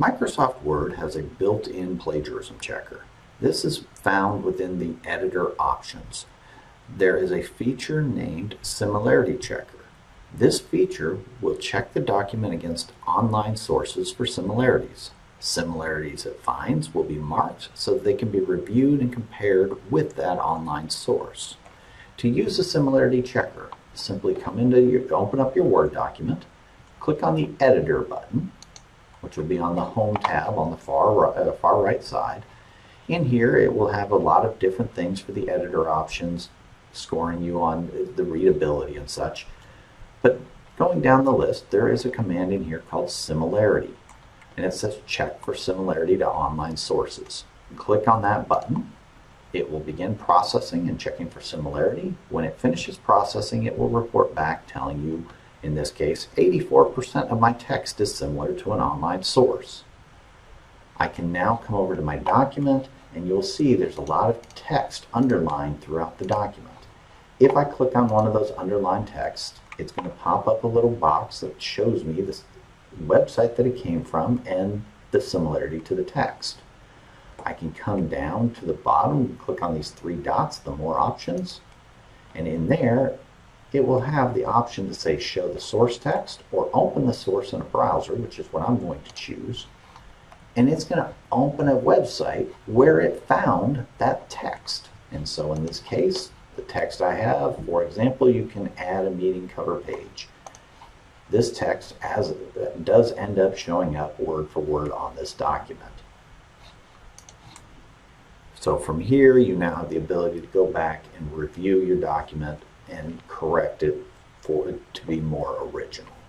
Microsoft Word has a built-in plagiarism checker. This is found within the editor options. There is a feature named Similarity Checker. This feature will check the document against online sources for similarities. Similarities it finds will be marked so they can be reviewed and compared with that online source. To use the similarity checker, simply come into your, open up your Word document, click on the Editor button, which will be on the Home tab on the far right, uh, far right side. In here, it will have a lot of different things for the editor options, scoring you on the readability and such. But going down the list, there is a command in here called similarity. And it says check for similarity to online sources. Click on that button. It will begin processing and checking for similarity. When it finishes processing, it will report back telling you, in this case, 84% of my text is similar to an online source. I can now come over to my document and you'll see there's a lot of text underlined throughout the document. If I click on one of those underlined texts, it's going to pop up a little box that shows me the website that it came from and the similarity to the text. I can come down to the bottom click on these three dots, the more options, and in there it will have the option to say show the source text or open the source in a browser, which is what I'm going to choose. And it's going to open a website where it found that text. And so in this case, the text I have. For example, you can add a meeting cover page. This text as does end up showing up word for word on this document. So from here, you now have the ability to go back and review your document and correct it for it to be more original.